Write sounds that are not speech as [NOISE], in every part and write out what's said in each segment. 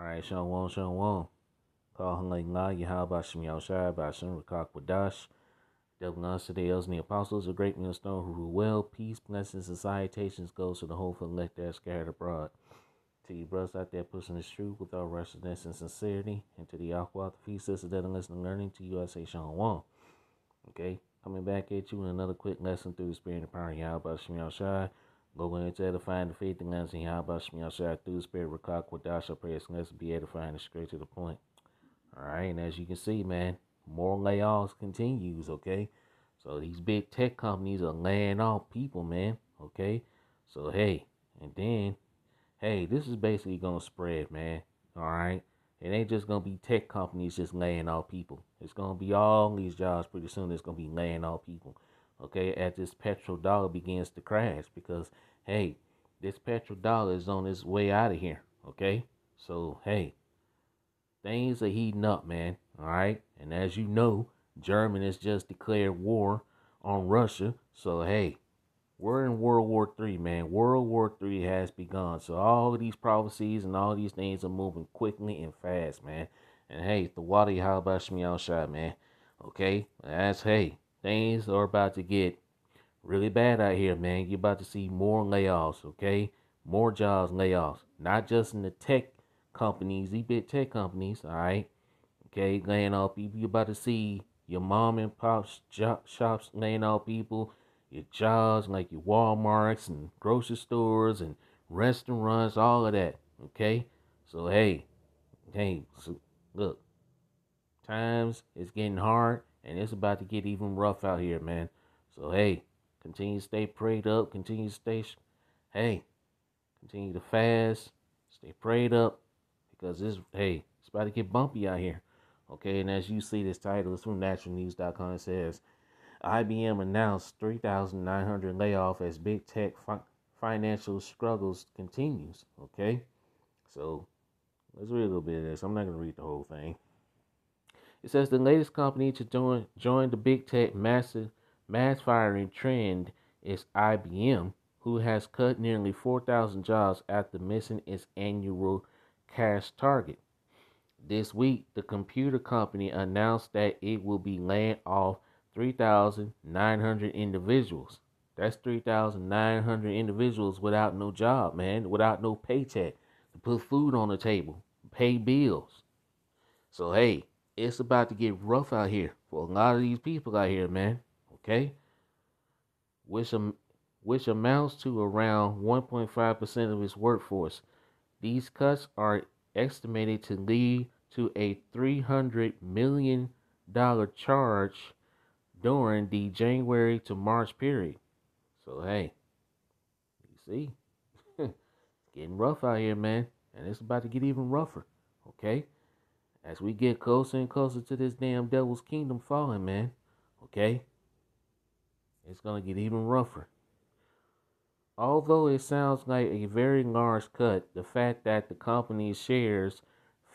All right, Shalom, Shalom. Call Nga, Yahaba Shem Yahawashi, Bashem Rakak Wadash. Devil us today, Els and the apostles, a great millstone who rule well, peace, blessings, and salutations goes to the whole elect that are scattered abroad. To you brothers out there pushing the truth with all righteousness and sincerity, and to the Aqua, the feast sisters that are listening learning, to you I say Shalom. Okay, coming back at you with another quick lesson through the spirit and power of Yahweh Shem Yahawashi. Go into edifying the faith and lands in Yahweh Shem Yahawashi through the spirit, Rakak Wadash, I pray it's let's be edifying and straight to the point. All right, and as you can see, man, more layoffs continues, okay? So these big tech companies are laying off people, man, okay? So hey, and then hey, this is basically gonna spread, man. All right. It ain't just gonna be tech companies just laying off people. It's gonna be all these jobs pretty soon. It's gonna be laying off people. Okay, as this petrodollar begins to crash, because hey, this petrodollar is on its way out of here. Okay, so hey, things are heating up, man. All right, and as you know, Germany has just declared war on Russia. So hey, we're in World War Three, man. World War Three has begun. So all of these prophecies and all these things are moving quickly and fast, man. And hey, the how about me outside, man. Okay, that's hey, things are about to get really bad out here, man. You're about to see more layoffs, okay? More jobs layoffs. Not just in the tech companies, these big tech companies, all right? Okay, laying off people. You're about to see your mom and pop shops laying off people, your jobs like your Walmarts and grocery stores and restaurants, all of that. Okay, so hey, hey, so look, times is getting hard and it's about to get even rough out here, man. So hey, continue to stay prayed up, continue to stay, hey, continue to fast, stay prayed up because this, hey, it's about to get bumpy out here. Okay, and as you see, this title it's from naturalnews.com. It says IBM announced 3,900 layoff as big tech fi- financial struggles continues. Okay, so let's read a little bit of this. I'm not going to read the whole thing. It says the latest company to join join the big tech massive mass firing trend is IBM, who has cut nearly 4,000 jobs after missing its annual cash target. This week, the computer company announced that it will be laying off 3,900 individuals. That's 3,900 individuals without no job, man, without no paycheck to put food on the table, pay bills. So, hey, it's about to get rough out here for a lot of these people out here, man. Okay? Which, which amounts to around 1.5% of its workforce. These cuts are estimated to lead to a $300 million charge during the January to March period. So, hey, you see, it's [LAUGHS] getting rough out here, man. And it's about to get even rougher, okay? As we get closer and closer to this damn devil's kingdom falling, man, okay? It's going to get even rougher. Although it sounds like a very large cut, the fact that the company's shares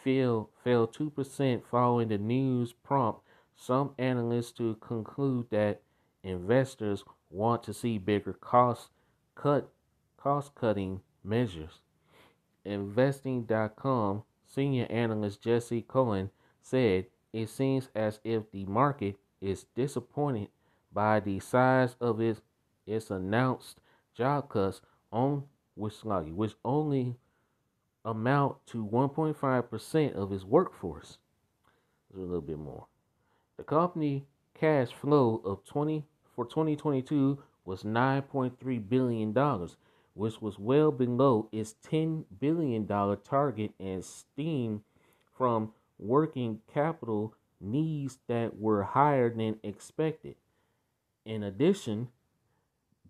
fell fell two percent following the news prompt some analysts to conclude that investors want to see bigger cost cut cost cutting measures. Investing.com senior analyst Jesse Cohen said it seems as if the market is disappointed by the size of its its announced job cuts on which which only amount to 1.5% of its workforce. a little bit more. The company cash flow of 20 for 2022 was 9.3 billion dollars, which was well below its 10 billion dollar target and stemmed from working capital needs that were higher than expected. In addition,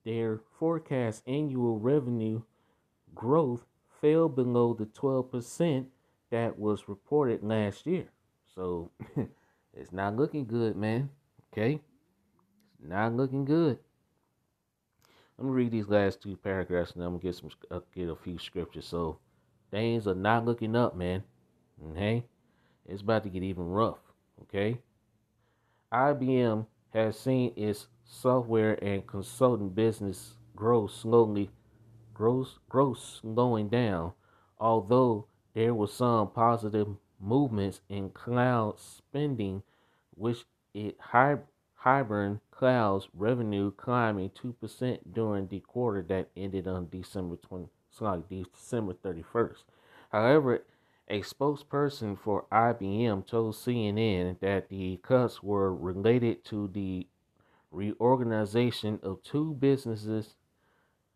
their forecast annual revenue growth fell below the 12% that was reported last year. So [LAUGHS] it's not looking good, man. Okay? It's not looking good. Let me read these last two paragraphs and I'm gonna get some uh, get a few scriptures. So things are not looking up, man. Okay? It's about to get even rough. Okay? IBM has seen its software and consulting business grow slowly gross gross slowing down, although there were some positive movements in cloud spending, which it hiberned clouds revenue climbing 2% during the quarter that ended on December 20, sorry, December 31st. However, a spokesperson for IBM told CNN that the cuts were related to the reorganization of two businesses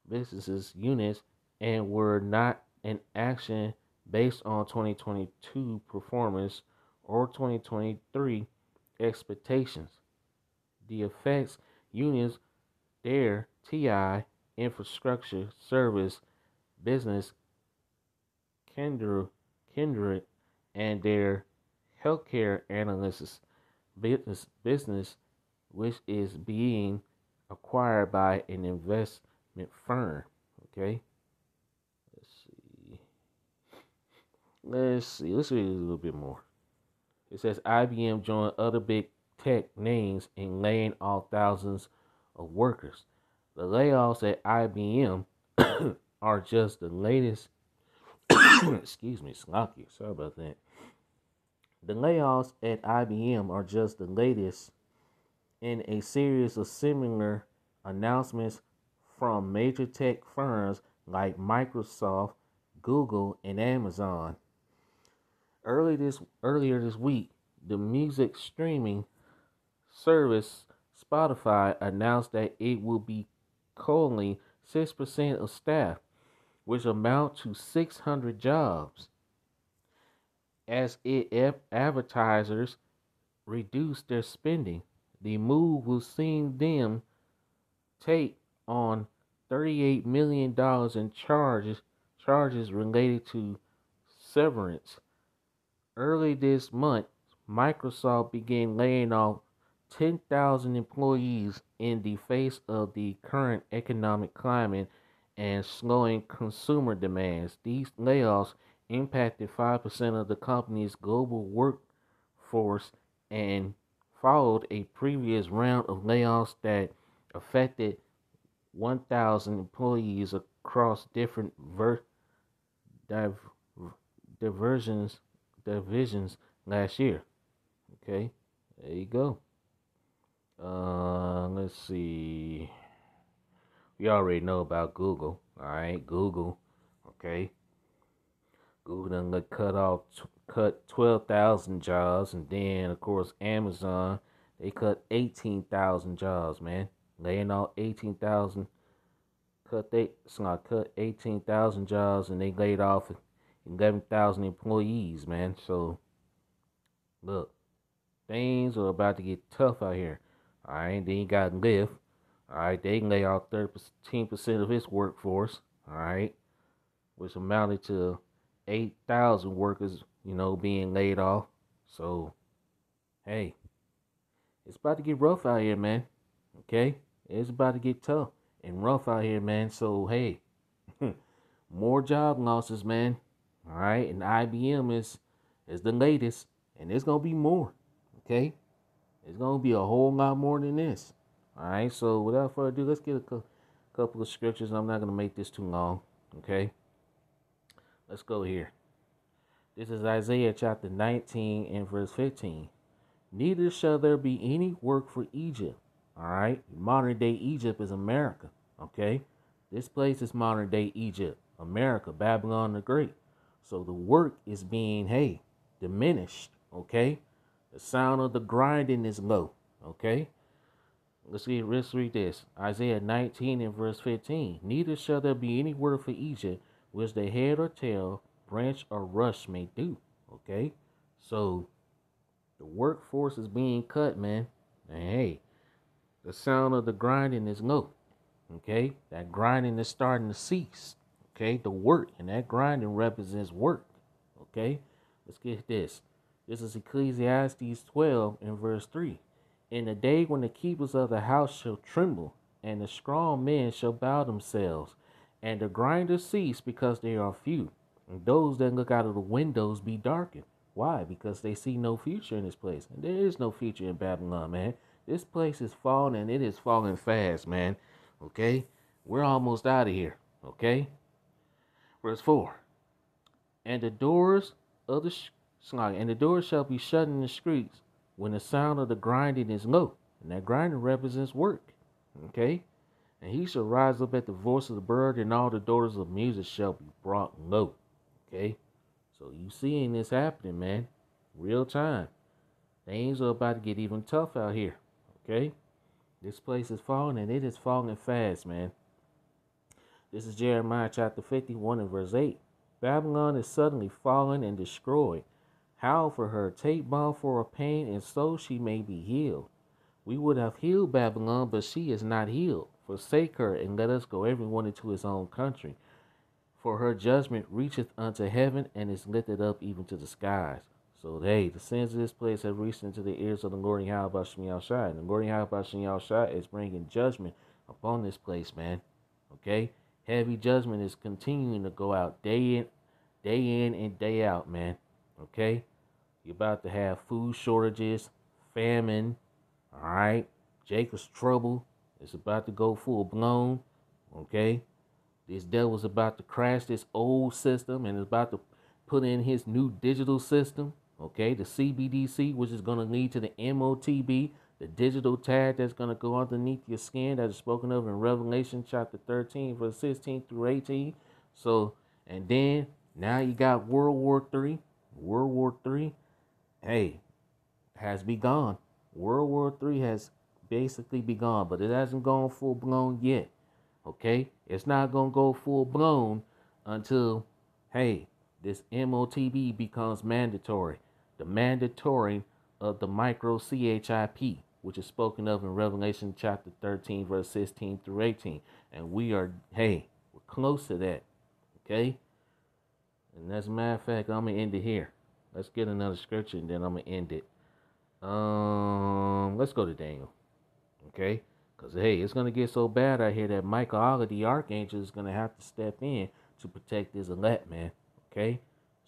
businesses units and were not an action based on 2022 performance or 2023 expectations. The effects unions, their TI infrastructure service business Kyndryl Kyndryl and their healthcare analysis business business which is being acquired by an investment firm. Okay. Let's see. Let's see. Let's read a little bit more. It says IBM joined other big tech names in laying off thousands of workers. The layoffs at IBM [COUGHS] are just the latest [COUGHS] excuse me, slocky. Sorry about that. The layoffs at IBM are just the latest in a series of similar announcements from major tech firms like Microsoft, Google, and Amazon. Early this earlier this week, the music streaming service Spotify announced that it will be culling 6% of staff which amount to 600 jobs, as it advertisers reduce their spending. The move will see them take on $38 million in charges charges related to severance. Early this month, Microsoft began laying off 10,000 employees in the face of the current economic climate and slowing consumer demands. These layoffs impacted 5% of the company's global workforce and followed a previous round of layoffs that affected 1,000 employees across different ver- div- diversions divisions last year. Okay, there you go. Uh, let's see we already know about Google. All right, Google. Okay, Google done cut off, cut twelve thousand jobs, and then of course Amazon they cut eighteen thousand jobs. Man, laying off eighteen thousand. Cut they it's not cut eighteen thousand jobs, and they laid off eleven thousand employees. Man, so look, things are about to get tough out here. All right, then you got Lyft. All right, they lay off 13% of its workforce, all right, which amounted to 8,000 workers, you know, being laid off. So, hey, it's about to get rough out here, man. Okay? It's about to get tough and rough out here, man. So, hey, [LAUGHS] more job losses, man. All right, and IBM is is the latest, and it's gonna be more. Okay, it's gonna be a whole lot more than this. All right, so without further ado, let's get a couple of scriptures. I'm not to make this too long. Okay, let's go here. This is Isaiah chapter 19 and verse 15. Neither shall there be any work for Egypt. All right, modern day Egypt is America. Okay, this place is modern day Egypt, America, Babylon the Great. So the work is being, hey, diminished. Okay, the sound of the grinding is low. Okay, Let's see, let's read this. Isaiah 19 and verse 15. Neither shall there be any word for Egypt, which the head or tail, branch or rush may do. Okay? So the workforce is being cut, man. And hey, the sound of the grinding is low. Okay? That grinding is starting to cease. Okay? The work, and that grinding represents work. Okay? Let's get this. This is Ecclesiastes 12 and verse 3. In the day when the keepers of the house shall tremble, and the strong men shall bow themselves, and the grinders cease because they are few, and those that look out of the windows be darkened. Why? Because they see no future in this place. And there is no future in Babylon, man. This place is falling and it is falling fast, man. Okay? We're almost out of here. Okay? Verse 4. And the doors of the sh- and the doors shall be shut in the streets when the sound of the grinding is low. And that grinding represents work. Okay? And he shall rise up at the voice of the bird, and all the daughters of music shall be brought low. Okay? So you seeing this happening, man. Real time. Things are about to get even tough out here. Okay? This place is falling and it is falling fast, man. This is Jeremiah chapter 51 and verse 8. Babylon is suddenly fallen and destroyed. Howl for her, take balm for her pain, and so she may be healed. We would have healed Babylon, but she is not healed. Forsake her, and let us go everyone into his own country. For her judgment reacheth unto heaven, and is lifted up even to the skies. So, they, the sins of this place have reached into the ears of the Lord Yahweh Shem Shai. And the Lord Yahweh Shem Shai is bringing judgment upon this place, man. Okay? Heavy judgment is continuing to go out day in, day in and day out, man. Okay? You're about to have food shortages, famine, all right? Jacob's trouble is about to go full blown, okay? This devil's about to crash this old system and is about to put in his new digital system, okay? The CBDC, which is going to lead to the MOTB, the digital tag that's going to go underneath your skin that is spoken of in Revelation chapter 13, verse 16 through 18. So, and then now you got World War Three. World War Three, hey, has begun. World War Three has basically begun, but it hasn't gone full blown yet. Okay, it's not gonna go full blown until, hey, this MOTB becomes mandatory. The mandatory of the micro CHIP, which is spoken of in Revelation chapter 13, verse 16 through 18. And we are, hey, we're close to that. Okay? And as a matter of fact, I'm to end it here. Let's get another scripture and then I'm to end it. Um, Let's go to Daniel. Okay? Because, hey, it's to get so bad out here that Michael the archangel, is to have to step in to protect his elect, man. Okay?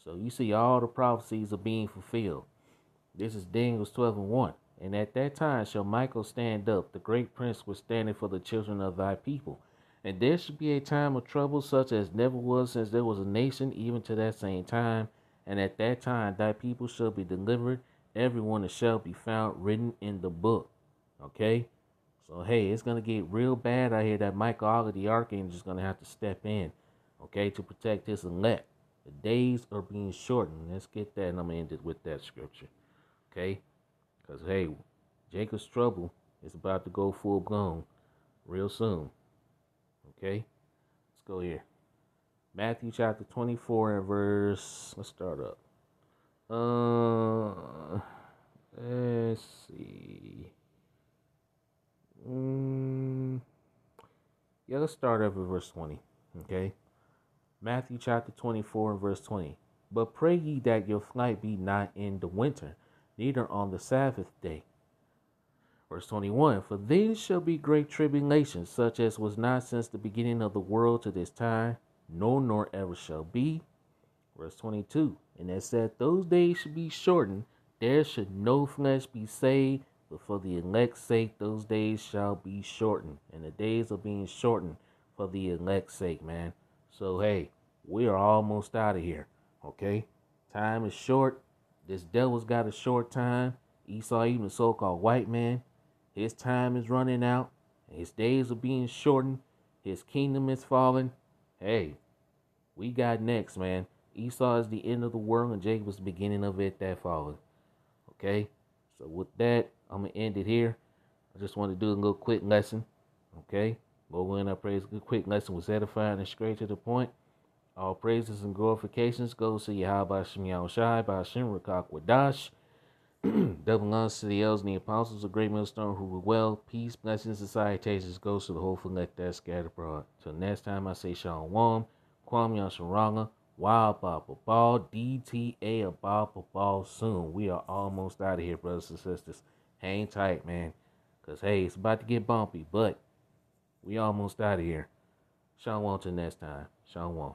So you see all the prophecies are being fulfilled. This is Daniel's 12 and 1. And at that time shall Michael stand up, the great prince was standing for the children of thy people. And there shall be a time of trouble such as never was since there was a nation, even to that same time. And at that time thy people shall be delivered, everyone that shall be found written in the book. Okay? So hey, it's gonna get real bad out here that Michael the Archangel is gonna have to step in, okay, to protect his elect. The days are being shortened. Let's get that, and I'm gonna end it with that scripture. Okay? Because, hey, Jacob's trouble is about to go full blown real soon. Okay? Let's go here. Matthew chapter 24 and verse. Let's start up. Uh, let's see. Mm, yeah, let's start over verse 20. Okay? Matthew chapter 24 and verse 20. But pray ye that your flight be not in the winter, neither on the Sabbath day. Verse 21 For then shall be great tribulation, such as was not since the beginning of the world to this time, no nor ever shall be. Verse 22 And as said, those days should be shortened, there should no flesh be saved, but for the elect's sake, those days shall be shortened. And the days are being shortened for the elect's sake, man. So, hey, we are almost out of here, okay? Time is short. This devil's got a short time. Esau, even the so called white man, his time is running out. His days are being shortened. His kingdom is falling. Hey, we got next, man. Esau is the end of the world, and Jacob is the beginning of it that followed. Okay? So, with that, I'm going to end it here. I just want to do a little quick lesson. Okay? Go in, I praise. Good quick lesson was edifying and straight to the point. All praises and glorifications goes to Yahweh Shem Yahawashi, by Rakak Wadash. Double honors to the elders and the apostles of Great Millstone who were well. Peace, blessings, and salutations goes to the whole elect that scattered abroad. Till next time, I say Shalom, Kwam Yasharanga, Wild Baba Ball, DTA Baba Ball soon. We are almost out of here, brothers and sisters. Hang tight, man. Because, hey, it's about to get bumpy, but we almost out of here. Sean Wong till next time. Shalom.